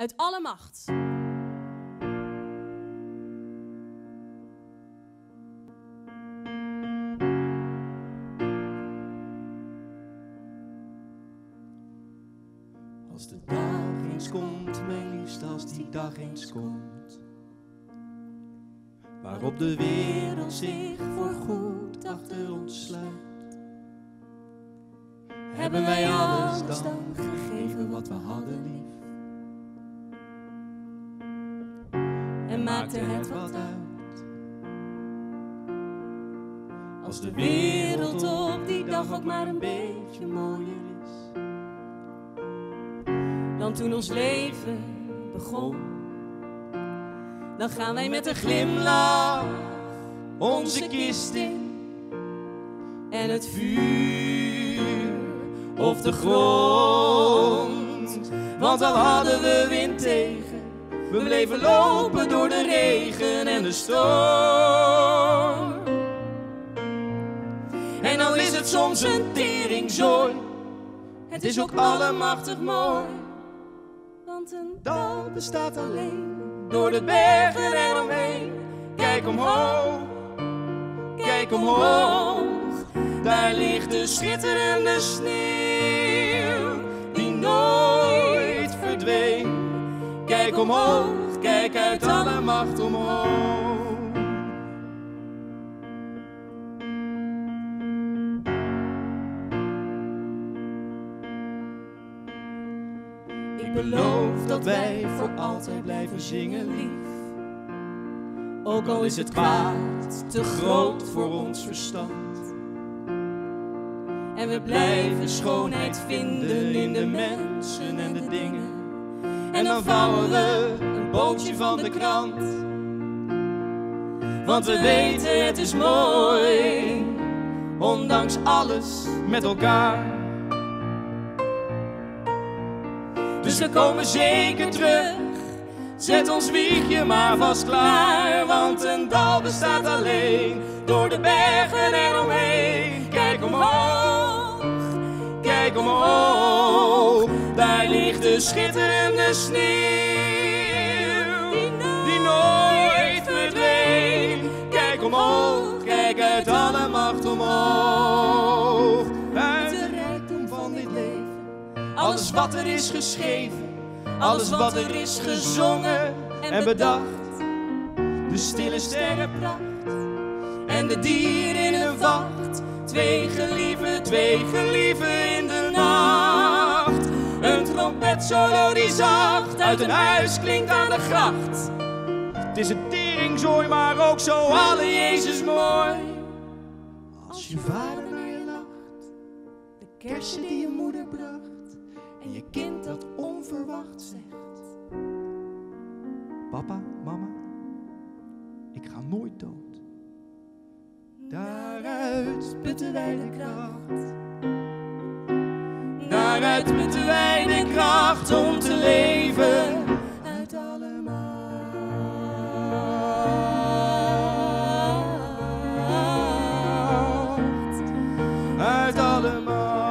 uit alle macht. Als de dag eens komt, mijn liefste, als die dag eens komt. Waarop de wereld zich voorgoed achter ons sluit. Hebben wij alles dan gegeven wat we hadden lief. En maakte het wat uit. Als de wereld op die dag ook maar een beetje mooier is dan toen ons leven begon. Dan gaan wij met een glimlach onze kist in. En het vuur of de grond. Want al hadden we wind tegen, we bleven lopen door de regen en de storm. En al is het soms een teringzooi, het is ook allemachtig mooi. Want een dal bestaat alleen door de bergen eromheen. Kijk omhoog, kijk omhoog. Daar ligt de schitterende sneeuw Kijk omhoog, kijk uit alle macht omhoog. Ik beloof dat wij voor altijd blijven zingen lief. Ook al is het kwaad te groot voor ons verstand. En we blijven schoonheid vinden dan vouwen we een bootje van de krant. Want we weten het is mooi, ondanks alles met elkaar. Dus we komen zeker terug. Zet ons wiegje maar vast klaar, want een dal bestaat alleen door de bergen eromheen. Kijk omhoog, kijk omhoog, de schitterende sneeuw die nooit verdween. Kijk omhoog, kijk uit alle macht omhoog, uit de rijkdom van dit leven. Alles wat er is geschreven, alles wat er is gezongen en bedacht. De stille sterrenpracht en de dieren in een vacht. Twee gelieven, twee gelieven in de. Een trompet solo die zacht uit een huis klinkt aan de gracht. Het is een teringzooi, maar ook zo alle Jezus mooi. Als je vader naar je lacht, de kersen die je moeder bracht. En je kind dat onverwacht zegt. Papa, mama, ik ga nooit dood. Daaruit putten wij de kracht. Uit me te kracht om te leven. Uit alle. Uit allemaal.